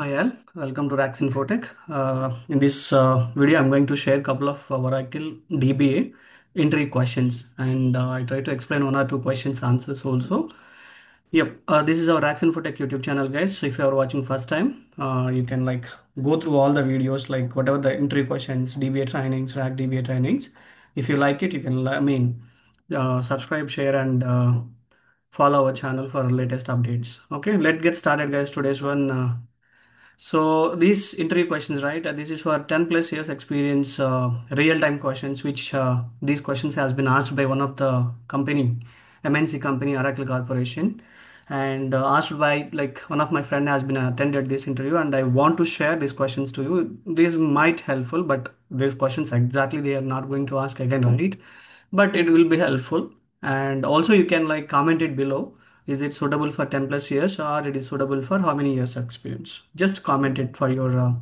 Hi all, welcome to RACS Infotech. Uh, in this uh, video, I'm going to share a couple of Oracle DBA entry questions, and uh, I try to explain one or two questions answers also. Yep, uh, this is our RACS Infotech YouTube channel, guys. So if you are watching first time, uh, you can like go through all the videos, like whatever the entry questions, DBA trainings, RAC DBA trainings. If you like it, you can, I mean, subscribe, share, and follow our channel for latest updates. Okay, let's get started, guys. Today's one. So these interview questions, right? uh, This is for 10 plus years experience, uh, real-time questions, which uh, these questions has been asked by one of the company, MNC company, Oracle Corporation, and uh, asked by like one of my friend has been attended this interview, and I want to share these questions to you. These might helpful, but these questions exactly they are not going to ask again, right? But it will be helpful, and also you can like comment it below is it suitable for 10 plus years or it is suitable for how many years experience? Just comment it for your uh,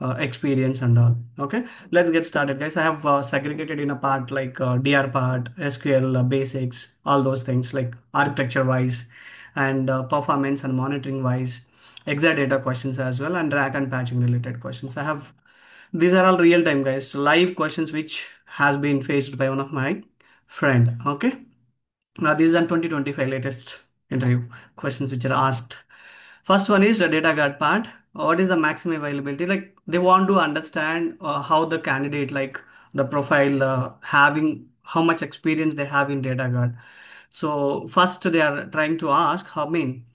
uh, experience and all. Okay, let's get started, guys. I have uh, segregated in a part like uh, DR part, SQL uh, basics, all those things like architecture wise and uh, performance and monitoring wise, Exadata questions as well, and RAC and patching related questions. I have these are all real time, guys. Live questions which has been faced by one of my friend. Okay. Now, these are 2025 latest interview questions which are asked. First one is the data guard part. What is the maximum availability? Like they want to understand uh, how the candidate, like the profile, uh, having how much experience they have in data guard. So first they are trying to ask how I mean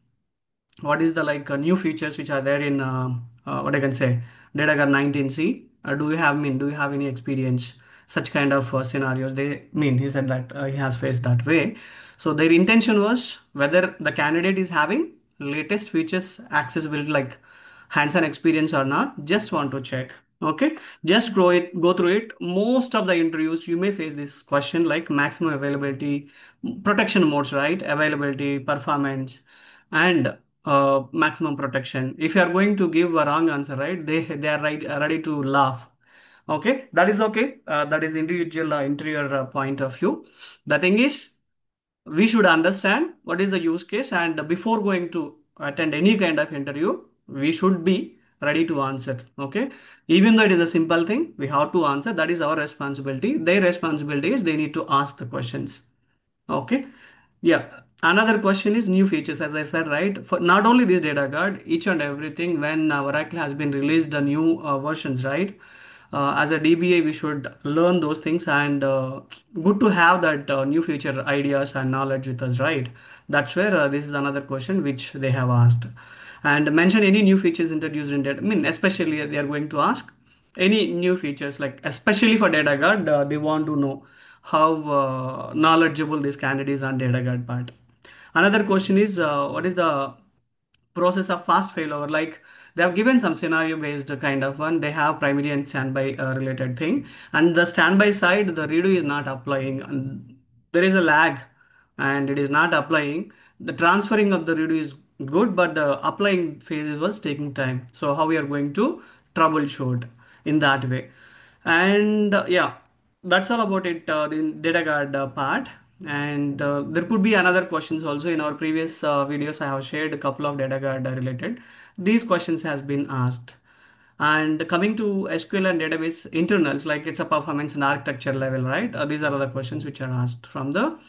what is the like uh, new features which are there in uh, uh, what I can say data guard 19c? Uh, do you have mean do you have any experience such kind of uh, scenarios? They mean he said that uh, he has faced that way. So their intention was whether the candidate is having latest features accessibility like hands-on experience or not. Just want to check. Okay, just go it go through it. Most of the interviews you may face this question like maximum availability, protection modes, right? Availability, performance, and uh, maximum protection. If you are going to give a wrong answer, right, they they are right, ready to laugh. Okay, that is okay. Uh, that is individual uh, interior uh, point of view. The thing is, we should understand what is the use case, and before going to attend any kind of interview, we should be ready to answer. Okay, even though it is a simple thing, we have to answer. That is our responsibility. Their responsibility is they need to ask the questions. Okay. Yeah. Another question is new features, as I said, right? For not only this data guard, each and everything, when uh, Oracle has been released the new uh, versions, right? Uh, as a DBA, we should learn those things and uh, good to have that uh, new feature ideas and knowledge with us, right? That's where uh, this is another question which they have asked. And mention any new features introduced in data. I mean, especially they are going to ask any new features, like especially for data guard, uh, they want to know how uh, knowledgeable this candidate is on data guard part. Another question is what is the process of fast failover? Like they have given some scenario based kind of one. They have primary and standby uh, related thing, and the standby side the redo is not applying. And there is a lag, and it is not applying. The transferring of the redo is good, but the applying phase was taking time. So how we are going to troubleshoot in that way? And uh, yeah, that's all about it. Uh, the data guard uh, part. And uh, there could be another questions also in our previous uh, videos. I have shared a couple of data guard related. These questions has been asked. And coming to SQL and database internals, like it's a performance and architecture level, right? Uh, these are the questions which are asked from the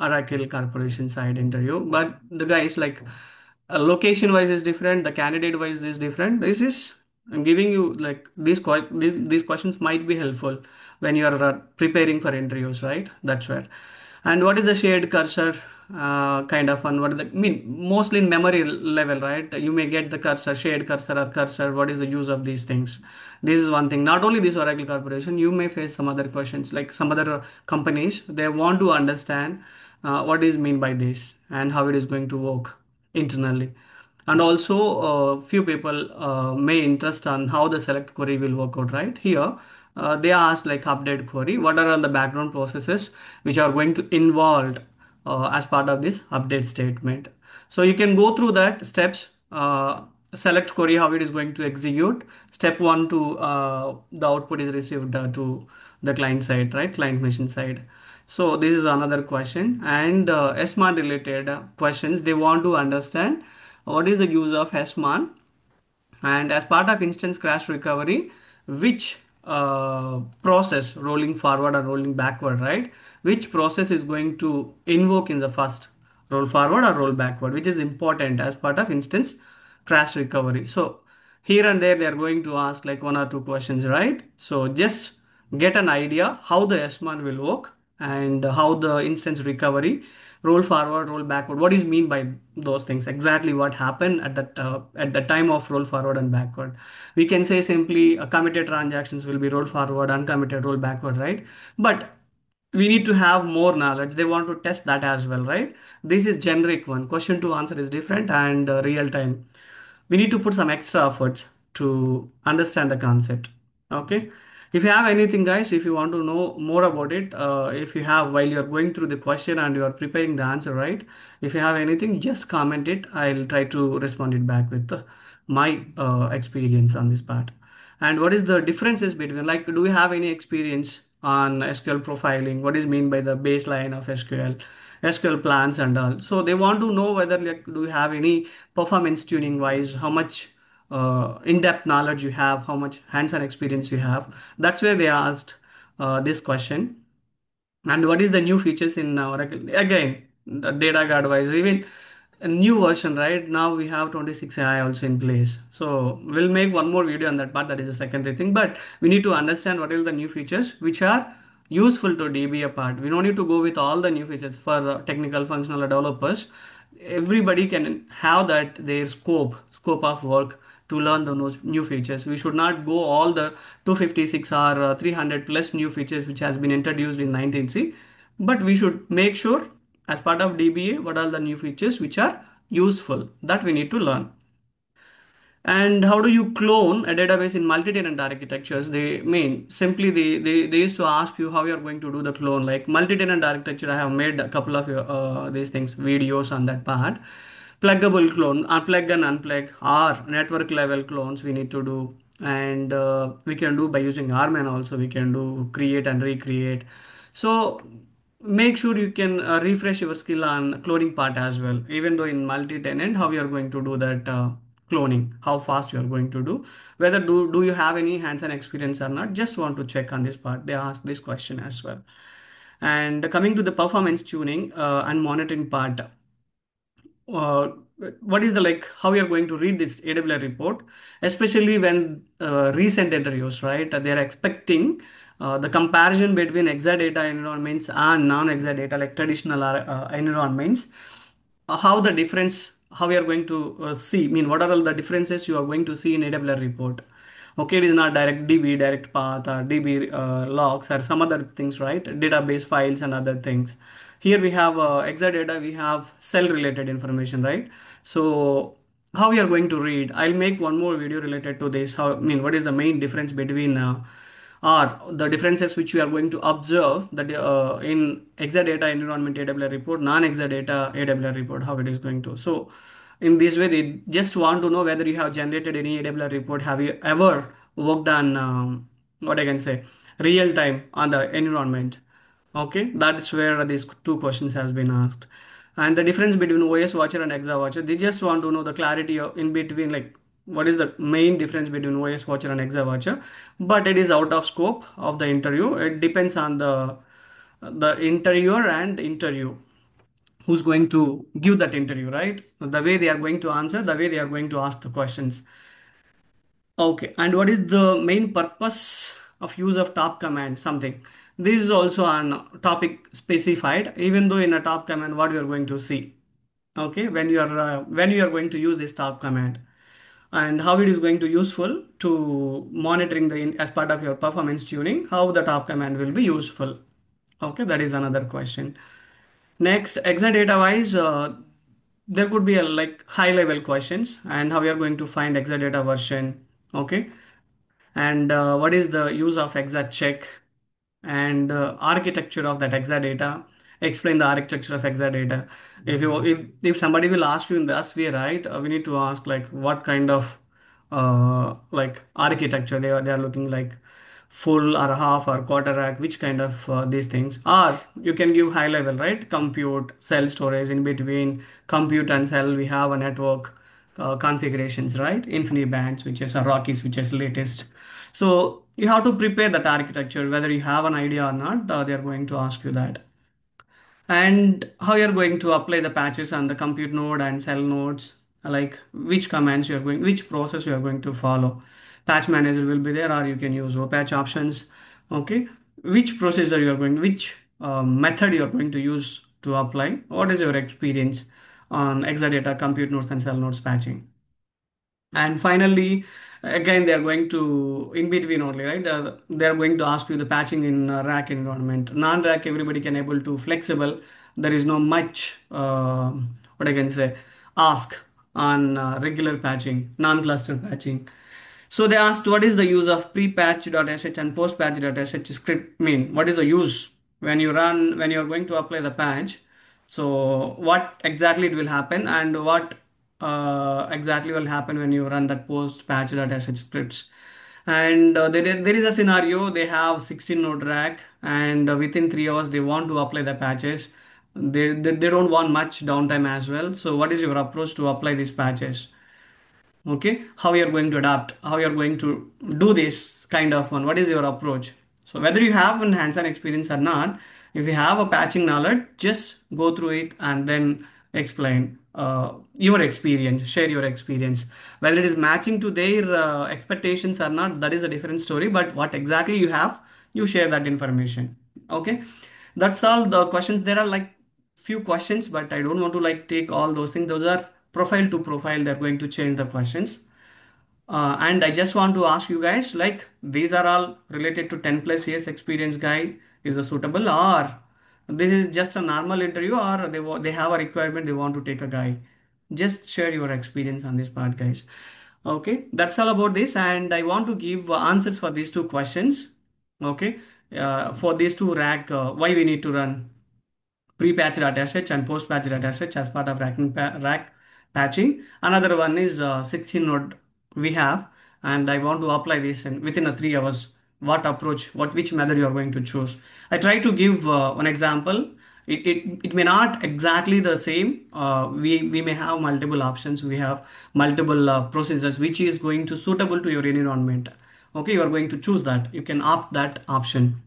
Oracle Corporation side interview. But the guys like uh, location wise is different, the candidate wise is different. This is I'm giving you like these these, these questions might be helpful when you are uh, preparing for interviews, right? That's where. And what is the shared cursor uh, kind of one? What the, I mean, mostly in memory level, right? You may get the cursor, shared cursor or cursor. What is the use of these things? This is one thing. Not only this Oracle Corporation, you may face some other questions like some other companies. They want to understand uh, what is mean by this and how it is going to work internally and also uh, few people uh, may interest on how the select query will work out right here uh, they ask like update query what are all the background processes which are going to involved uh, as part of this update statement. So you can go through that steps uh, select query how it is going to execute. Step one to uh, the output is received uh, to the client side right? Client machine side. So this is another question. And uh, related uh, questions they want to understand what is the use of SMON and as part of instance crash recovery which uh, process rolling forward or rolling backward right? Which process is going to invoke in the first roll forward or roll backward which is important as part of instance crash recovery. So here and there they are going to ask like one or two questions right? So just get an idea how the SMON will work and how the instance recovery roll forward roll backward what is mean by those things? Exactly what happened at that uh, at the time of roll forward and backward. We can say simply uh, committed transactions will be roll forward uncommitted roll backward right? But we need to have more knowledge. They want to test that as well right? This is generic one. Question to answer is different and uh, real time. We need to put some extra efforts to understand the concept okay if you have anything guys if you want to know more about it uh, if you have while you're going through the question and you are preparing the answer right? If you have anything just comment it. I'll try to respond it back with uh, my uh, experience on this part. And what is the differences between like do we have any experience on sql profiling? What is mean by the baseline of sql SQL plans and all. So they want to know whether like do we have any performance tuning wise, how much uh, in-depth knowledge you have, how much hands-on experience you have. That's where they asked uh, this question. And what is the new features in Oracle? Again, the data guard wise, even a new version, right? Now we have 26 AI also in place. So we'll make one more video on that part. That is a secondary thing. But we need to understand what are the new features which are useful to DBA part. We don't need to go with all the new features for uh, technical functional developers. Everybody can have that their scope, scope of work to learn the new features. We should not go all the 256 or uh, 300 plus new features which has been introduced in 19C, but we should make sure as part of DBA what are the new features which are useful that we need to learn. And how do you clone a database in multi-tenant architectures? They mean simply they, they, they used to ask you how you're going to do the clone. Like multi-tenant architecture, I have made a couple of uh, these things, videos on that part. Pluggable clone, unplug and unplug, or network level clones we need to do. And uh, we can do by using RMAN also, we can do create and recreate. So make sure you can uh, refresh your skill on cloning part as well even though in multi-tenant how you are going to do that uh, cloning how fast you are going to do whether do, do you have any hands-on experience or not just want to check on this part they ask this question as well and coming to the performance tuning uh, and monitoring part what is the like how you are going to read this AWR report, especially when uh, recent interviews, right? They are expecting uh, the comparison between Exadata environments and non-Exadata, like traditional uh, environments, uh, how the difference, how we are going to uh, see, I mean, what are all the differences you are going to see in AWR report. Okay, it is not direct DB, direct path, or DB uh, logs, or some other things, right? Database files and other things. Here we have uh, Exadata, we have cell related information, right? So how we are going to read? I'll make one more video related to this. How I mean, what is the main difference between uh, or the differences which we are going to observe that uh, in Exadata environment AWR report, non-Exadata AWR report, how it is going to. So in this way, they just want to know whether you have generated any AWR report. Have you ever worked on um, what I can say real time on the environment? Okay, that's where these two questions has been asked. And the difference between OS Watcher and Exa Watcher, they just want to know the clarity of, in between, like what is the main difference between OS Watcher and Exa Watcher. But it is out of scope of the interview. It depends on the the interviewer and interview who's going to give that interview, right? The way they are going to answer, the way they are going to ask the questions. Okay, and what is the main purpose of use of top command? Something. This is also an topic specified, even though in a top command, what you are going to see. Okay, when you are uh, when you are going to use this top command, and how it is going to useful to monitoring the as part of your performance tuning, how the top command will be useful. Okay, that is another question. Next, Exadata wise, uh, there could be a like high level questions and how you're going to find Exadata version. Okay and uh, what is the use of exacheck and uh, architecture of that exadata. Explain the architecture of exadata. If you if, if somebody will ask you in this way right uh, we need to ask like what kind of uh, like architecture they are they are looking like full or half or quarter rack which kind of uh, these things or you can give high level right? Compute cell storage in between compute and cell we have a network uh, configurations, right? InfiniBand switches or RoCE switches latest. So you have to prepare that architecture, whether you have an idea or not, uh, they are going to ask you that. And how you're going to apply the patches on the compute node and cell nodes like which commands you're going which process you're going to follow. Patch manager will be there or you can use patch options okay? Which processor you're going which uh, method you're going to use to apply? What is your experience on exadata compute nodes and cell nodes patching? And finally again they are going to in between only right uh, they are going to ask you the patching in uh, RAC environment non-RAC everybody can able to flexible there is no much uh, what i can say ask on uh, regular patching non-cluster patching so they asked what is the use of pre-patch.sh and post-patch.sh script mean? What is the use when you run when you're going to apply the patch? So what exactly it will happen and what exactly will happen when you run that post-patch.sh scripts? And uh, there, there is a scenario they have 16 node RAC and uh, within three hours they want to apply the patches. They, they, they don't want much downtime as well. So what is your approach to apply these patches? okay how you're going to adapt how you're going to do this kind of one what is your approach so whether you have an hands-on experience or not if you have a patching knowledge just go through it and then explain uh, your experience share your experience. Whether it is matching to their uh, expectations or not that is a different story but what exactly you have you share that information okay? That's all the questions. There are like few questions but i don't want to like take all those things. Those are profile to profile. They're going to change the questions. Uh, and i just want to ask you guys like these are all related to 10 plus years experience guy is a suitable or this is just a normal interview or they, they have a requirement they want to take a guy just share your experience on this part guys okay that's all about this and i want to give answers for these two questions okay uh, for these two RAC uh, why we need to run pre-patch dataset and post-patch dataset as part of racking pa- RAC patching. Another one is uh, 16 node we have, and I want to apply this in within a three hours. What approach, what which method you are going to choose? I try to give uh, one example. It, it, it may not exactly the same. Uh, we we may have multiple options. We have multiple uh, processes which is going to suitable to your environment. Okay, you are going to choose that. You can opt that option.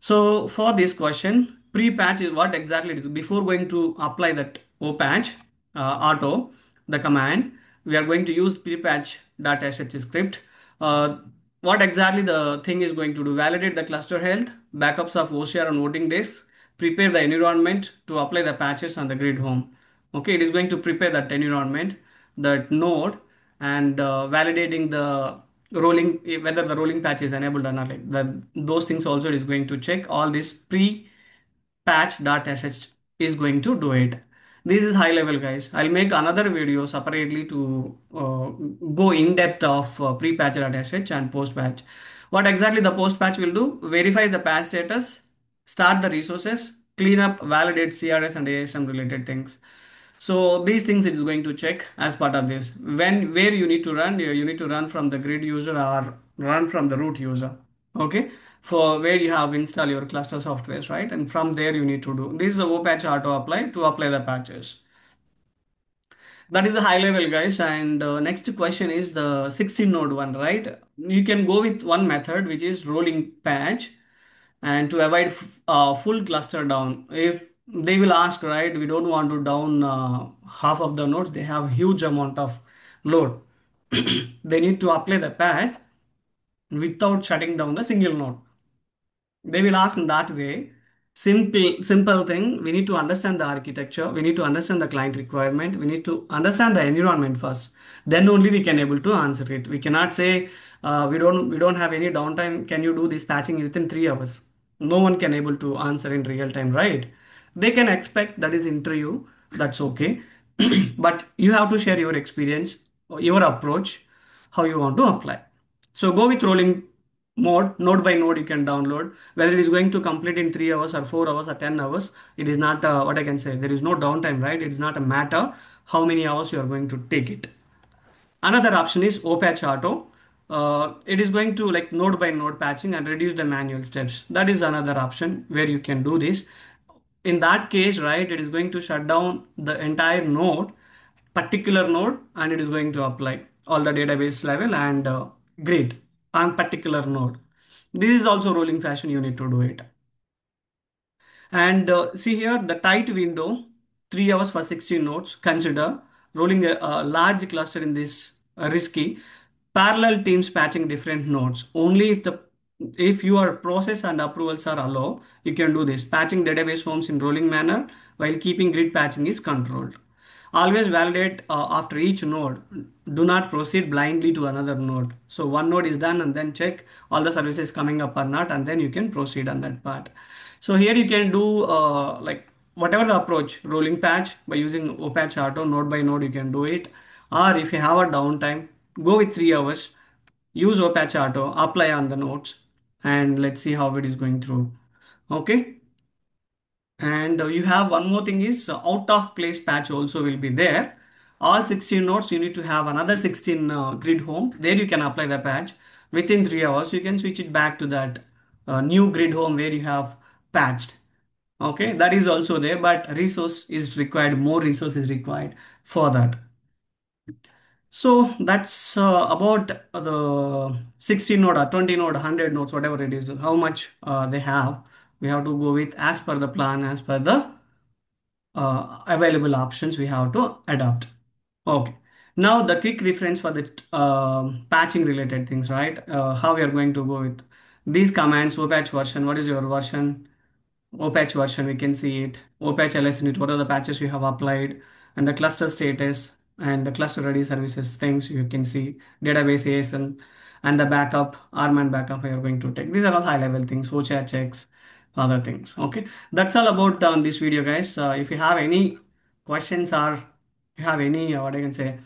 So for this question, pre-patch is what exactly it is. Before going to apply that opatch uh, auto, the command, we are going to use pre-patch.sh script. Uh, what exactly the thing is going to do? Validate the cluster health, backups of OCR on voting disks, prepare the environment to apply the patches on the grid home. Okay, it is going to prepare that environment, that node, and uh, validating the rolling whether the rolling patch is enabled or not like that those things also is going to check all this pre patch.sh is going to do it this is high level guys. I'll make another video separately to uh, go in depth of uh, pre patch.sh and post patch what exactly the post patch will do? Verify the patch status start the resources clean up validate crs and asm related things. So these things it is going to check as part of this. When where you need to run, you need to run from the grid user or run from the root user. Okay, for where you have install your cluster softwares, right? And from there you need to do this is a patch auto apply to apply the patches. That is the high level, guys. And uh, next question is the 16 node one, right? You can go with one method which is rolling patch and to avoid uh, full cluster down if they will ask right we don't want to down uh, half of the nodes they have huge amount of load they need to apply the patch without shutting down the single node they will ask in that way. Simple simple thing. We need to understand the architecture. We need to understand the client requirement. We need to understand the environment first. Then only we can able to answer it. We cannot say uh, we don't we don't have any downtime. Can you do this patching within 3 hours? No one can able to answer in real time right? They can expect that is interview. That's okay. But you have to share your experience your approach how you want to apply. So go with rolling mode, node by node you can download. Whether it is going to complete in 3 hours or 4 hours or 10 hours, it is not uh, what I can say. There is no downtime, right? It is not a matter how many hours you are going to take it. Another option is OPatch Auto. Uh, it is going to like node by node patching and reduce the manual steps. That is another option where you can do this. In that case, right, it is going to shut down the entire node particular node and it is going to apply all the database level and uh, grid on particular node. This is also rolling fashion you need to do it. And uh, see here the tight window, 3 hours for 16 nodes. Consider rolling a, a large cluster in this uh, risky parallel teams patching different nodes. Only if the if your process and approvals are allowed, you can do this. Patching database forms in rolling manner while keeping grid patching is controlled. Always validate uh, after each node. Do not proceed blindly to another node. So one node is done and then check all the services coming up or not and then you can proceed on that part. So here you can do uh, like whatever the approach, rolling patch by using OPatch Auto node by node you can do it. Or if you have a downtime, go with three hours, use OPatch Auto, apply on the nodes and let's see how it is going through. Okay. And uh, you have one more thing is uh, out of place patch also will be there. All 16 nodes, you need to have another 16 uh, grid home. There you can apply the patch. Within three hours, you can switch it back to that uh, new grid home where you have patched. Okay, that is also there, but resource is required, more resource is required for that. So that's uh, about the 16 node or 20 node, 100 nodes, whatever it is, how much uh, they have. We have to go with as per the plan, as per the uh, available options we have to adopt. Okay. Now the quick reference for the um patching related things, right? Uh, how we are going to go with these commands, OPatch version, what is your version? OPatch version, we can see it. OPatch LS unit, what are the patches you have applied, and the cluster status and the cluster ready services things you can see. Database ASM and the backup, RMAN backup you are going to take. These are all high level things, OChat checks, other things. Okay, that's all about uh, this video, guys. Uh, if you have any questions or you have any uh, what I can say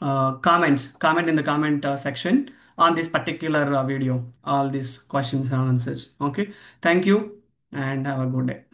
uh, comments, comment in the comment uh, section on this particular video. All these questions and answers. Okay, thank you and have a good day.